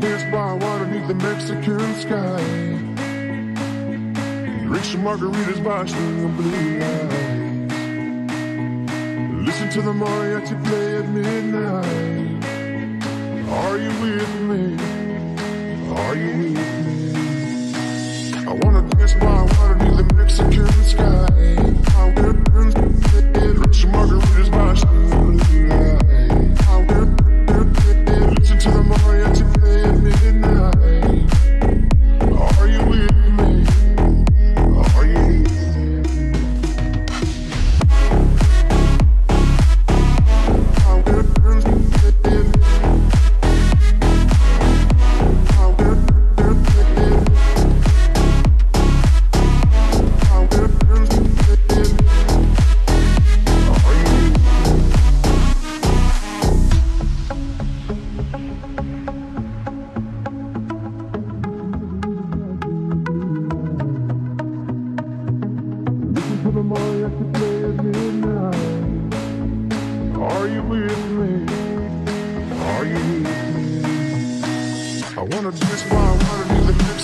dance by water beneath the Mexican sky. Drink some margaritas by string blue lights. Listen to the mariachi play at midnight. Are you with me? Mariachi play at midnight. Are you with me? Are you with me? I wanna dance by water near the Mexican